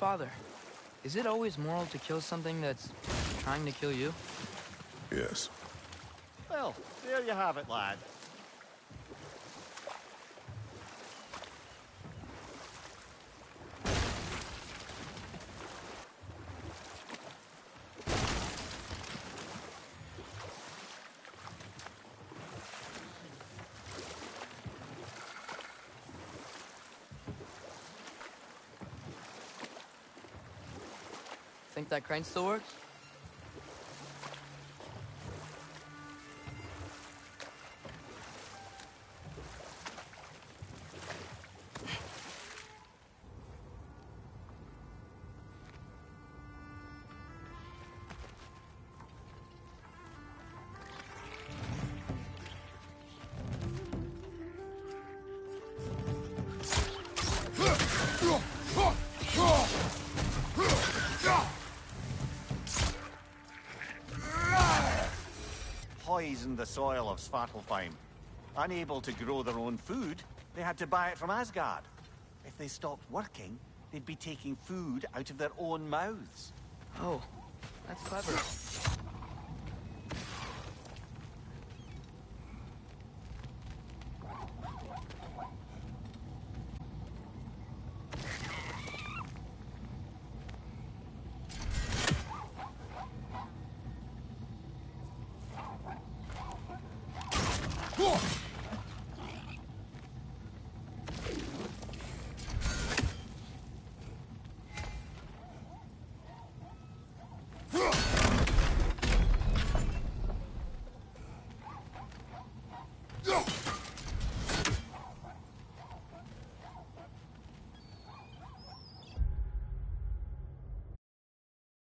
father. Is it always moral to kill something that's trying to kill you? Yes. Well, there you have it, lad. Think that crane still works? Poisoned the soil of Svartalfheim. Unable to grow their own food, they had to buy it from Asgard. If they stopped working, they'd be taking food out of their own mouths. Oh, that's clever. 우!